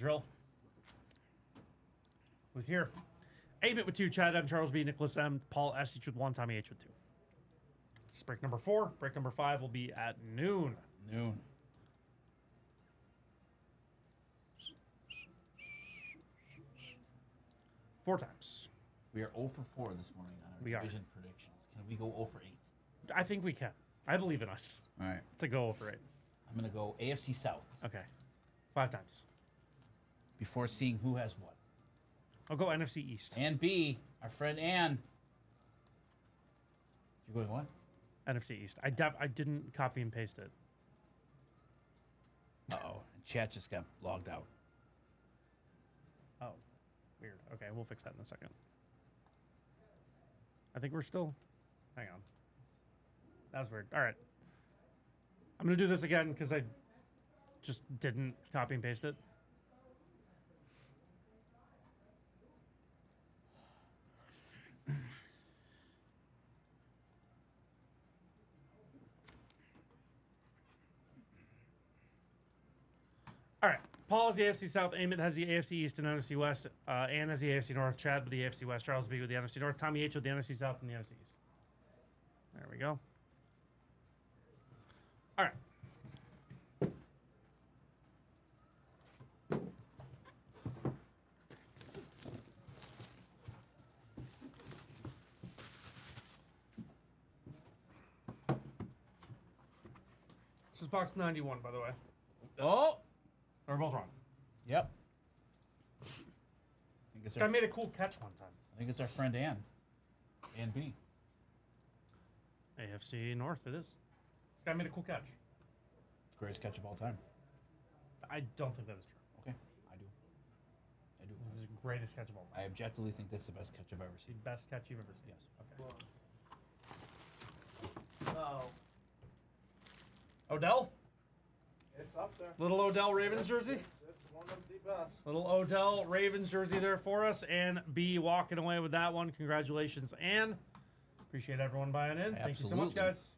drill. Who's here? Amit with 2, Chad M, Charles B, Nicholas M, Paul S, H with 1, Tommy H with 2. This is break number 4. Break number 5 will be at noon. Noon. Four times. We are 0 for 4 this morning on our We are. division predictions. Can we go 0 for 8? I think we can. I believe in us All right. to go oh over it. I'm going to go AFC South Okay. Five times. Before seeing who has what. I'll go NFC East. Ann B, our friend Ann. You're going what? NFC East. I def- I didn't copy and paste it. Uh oh. Chat just got logged out. Oh, weird. Okay, we'll fix that in a second. I think we're still. Hang on. That was weird. All right. I'm gonna do this again because I just didn't copy and paste it. All right. Paul has the AFC South. Amit has the AFC East and NFC West. Uh, Ann has the AFC North. Chad with the AFC West. Charles B with the NFC North. Tommy H with the NFC South and the NFC East. There we go. All right. This is box 91, by the way. Oh! We're both wrong. Yep. I think it's This guy our, made a cool catch one time. I think it's our friend Ann. Ann B. AFC North, it is. This guy made a cool catch. Greatest catch of all time. I don't think that is true. Okay. I do. I do. This is the greatest catch of all time. I objectively think that's the best catch I've ever The seen. best catch you've ever seen. Yes. Okay. Oh, Odell? It's up there. Little Odell Ravens jersey? It's, it's one of the best. Little Odell Ravens jersey there for us. Ann B walking away with that one. Congratulations, Ann. Appreciate everyone buying in. Thank you so much, guys.